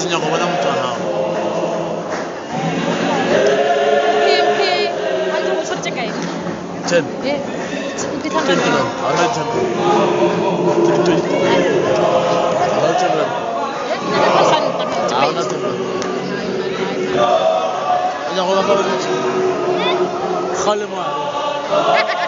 쓰냐고 하다 묻잖아. PMK 한국 첫째가요. 젠. 예. 젠트는 아나테브. 드리토 있고. 아나테브. 예? 아나테브. 아, 아, 아. 그냥 오다 가면 되지. 칼레마.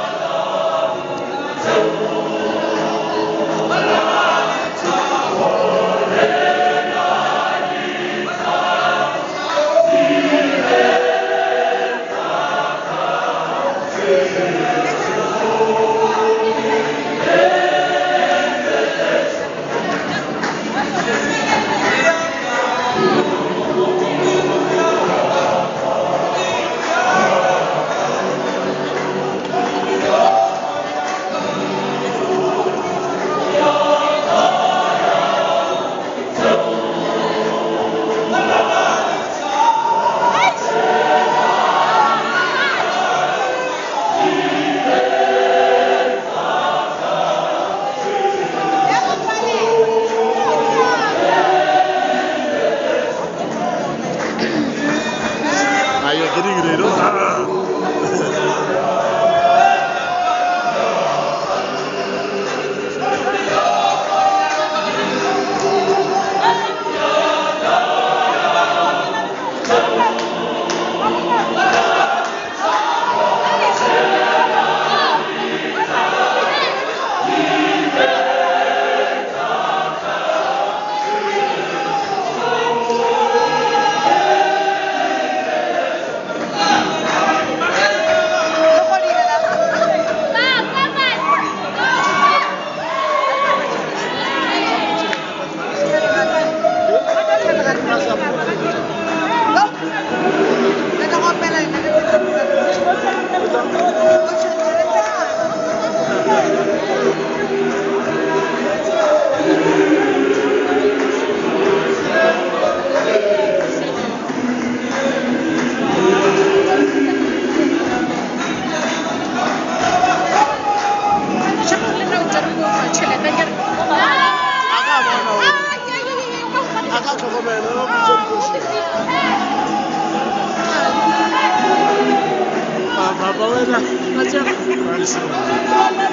Macam